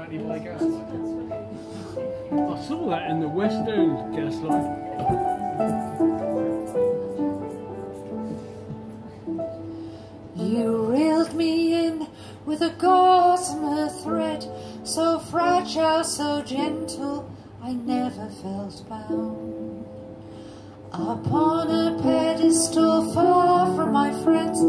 I saw that in the West End gaslight. You reeled me in with a gossamer thread, so fragile, so gentle, I never felt bound. Upon a pedestal far from my friends,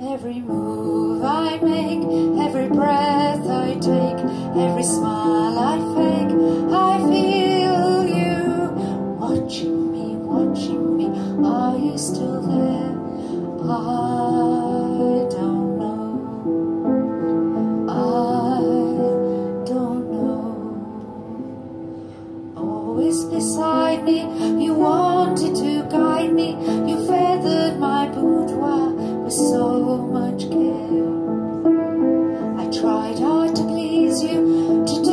Every move I make, every breath I take, every smile I fake to please you, to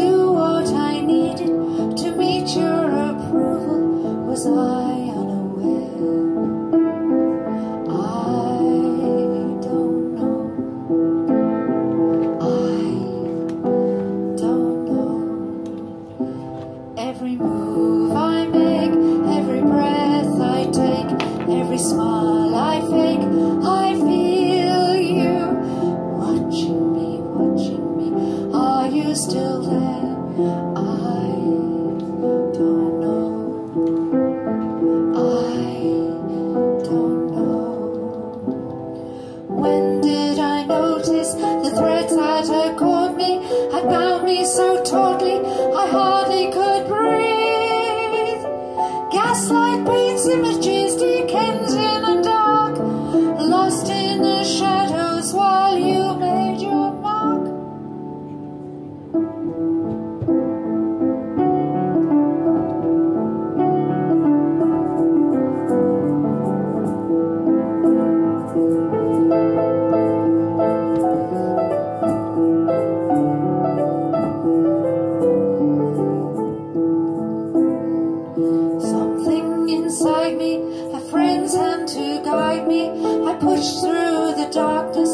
When did I know? push through the darkness.